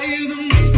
higher than